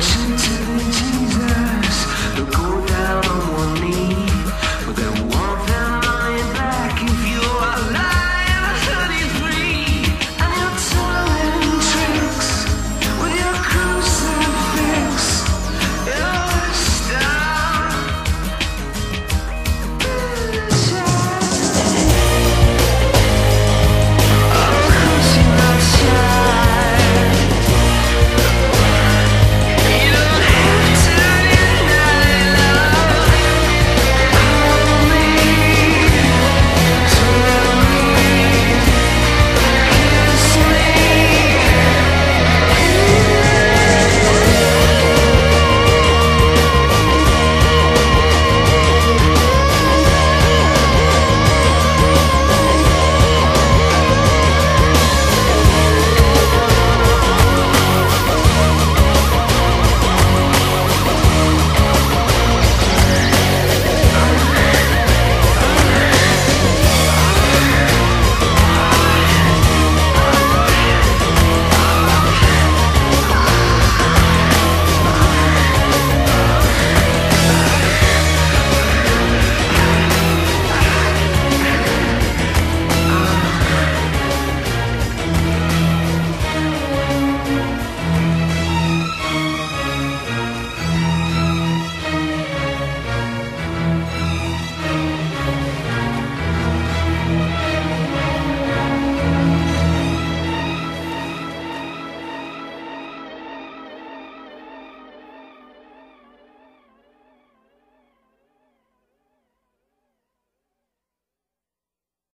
世界。